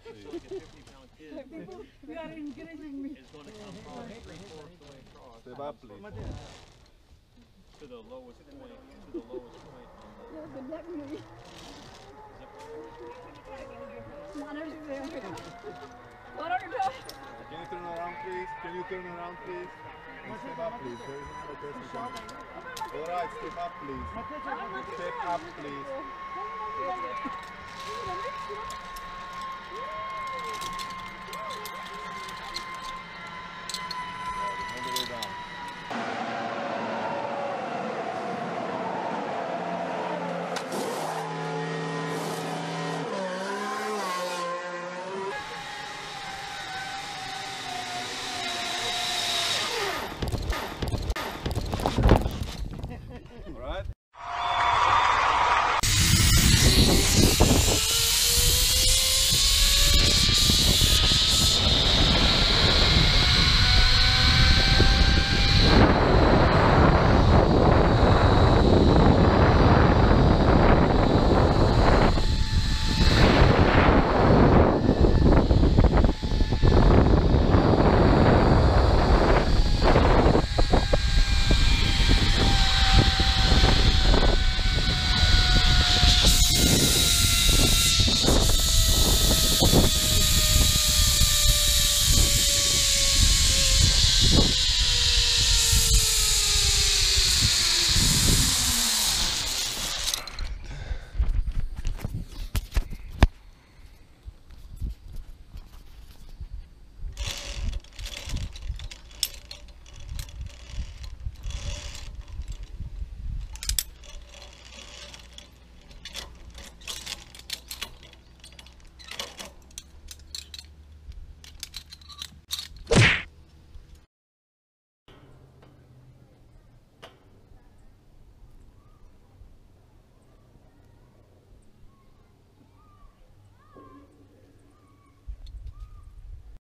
fifty People, you are encouraging me. is gonna come from three fourths the way across Step up, please. to the lowest point, to the lowest point Yeah, but let me. What are you doing? Can you turn around, please? Can you turn around, please? And step up, please. There is another person coming. All right, step up, please. Step up, please. Step up, please.